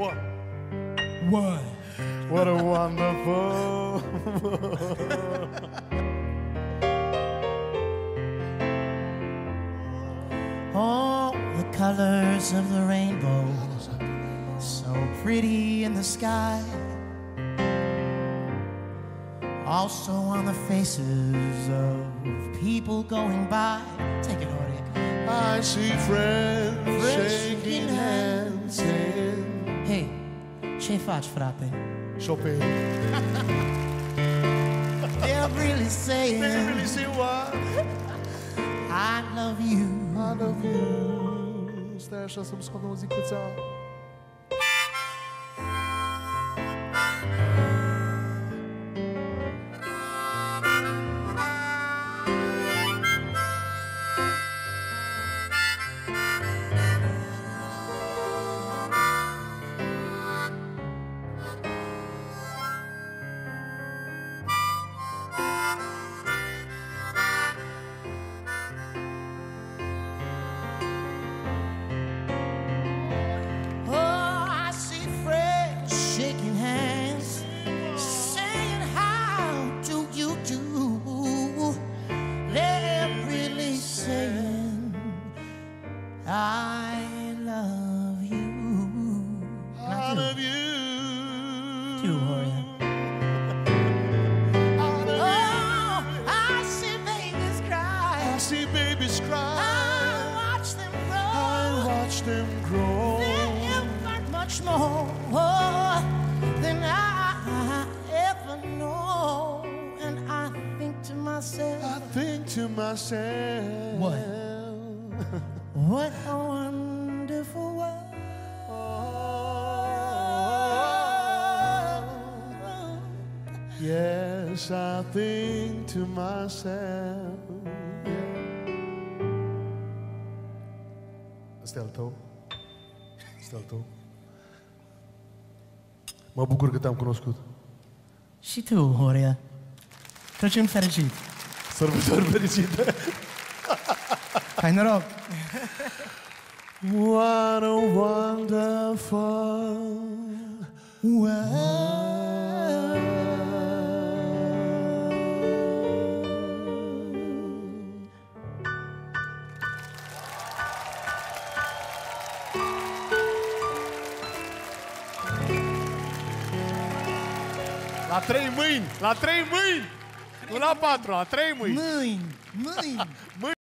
what? What? What a wonderful All the colors of the rainbow, so pretty in the sky. Also on the faces of people going by. Take it, Horia. I see friends, Friends faci, frate? Chopin. They're really saying, They really say what? I love you. I love you. Stai așa să-mi scot o muzicuța. Watch them grow. They're not much more than I ever know. And I think to myself, I think to myself. What? what a wonderful world. Yes, I think to myself. Asta e al tău? Asta e al tău? Mă bucur că te-am cunoscut. Și tu, Horia. Crăciun fericit. Sărbători fericite! Hai noroc! What a wonderful world. La trei mâini! La trei mâini! Nu la patru, la trei mâini! Mâini, mâini!